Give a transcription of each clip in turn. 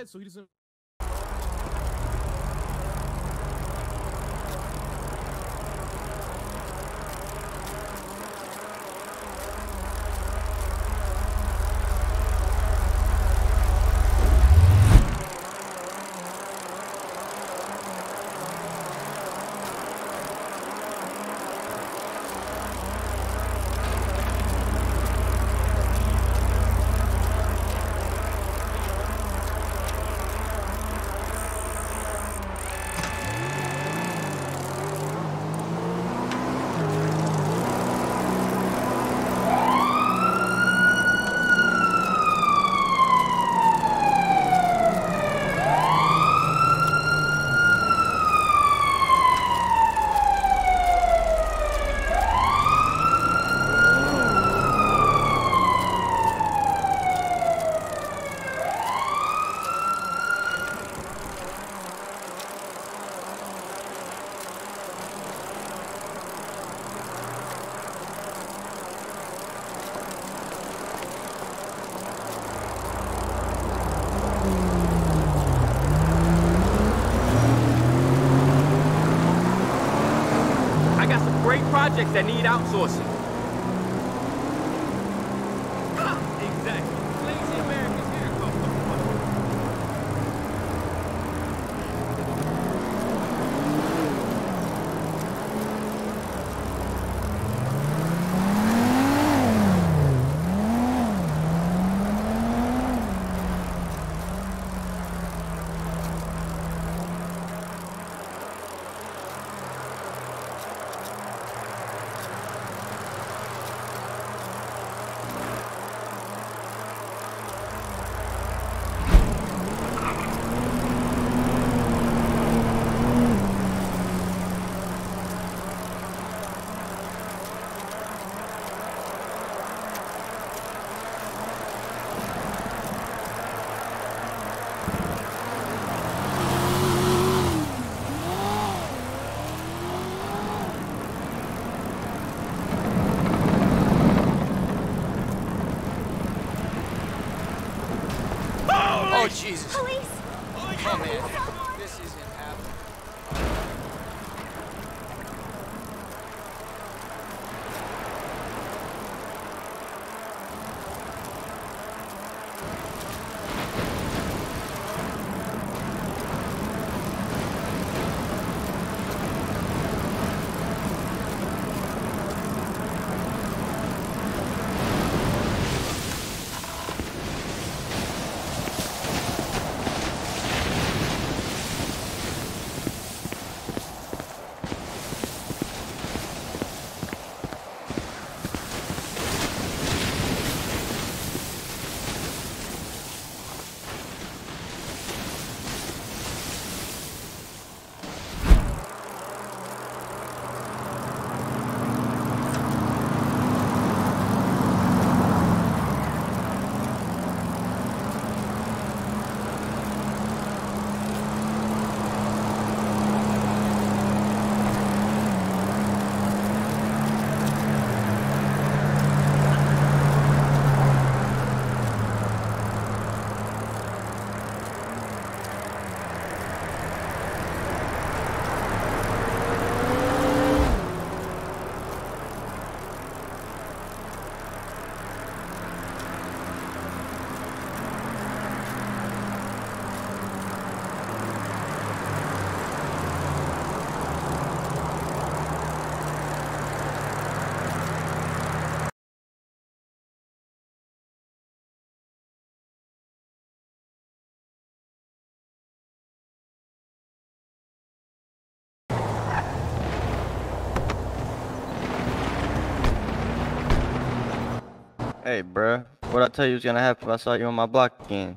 head so he doesn't. I got some great projects that need outsourcing. Oh, Jesus. Police! Oh, man. Hey, bruh. What I tell you was gonna happen if I saw you on my block again?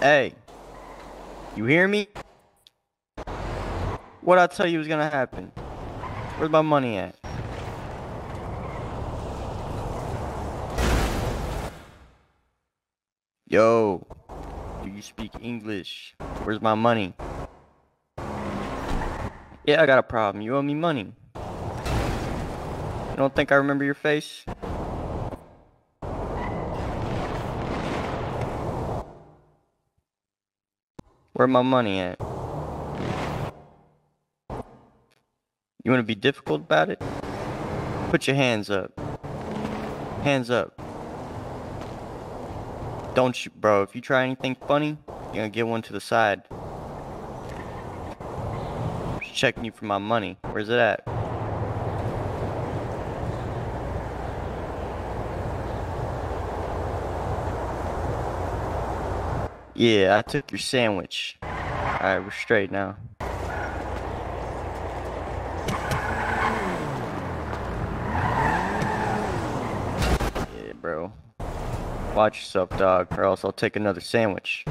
Hey. You hear me? What I tell you was gonna happen? Where's my money at? Yo. Do you speak English? Where's my money? Yeah, I got a problem. You owe me money. You don't think I remember your face? Where my money at? You want to be difficult about it? Put your hands up. Hands up. Don't you, bro. If you try anything funny, you're gonna get one to the side. Checking you for my money. Where's it at? Yeah, I took your sandwich. Alright, we're straight now. Yeah, bro. Watch yourself, dog, or else I'll take another sandwich.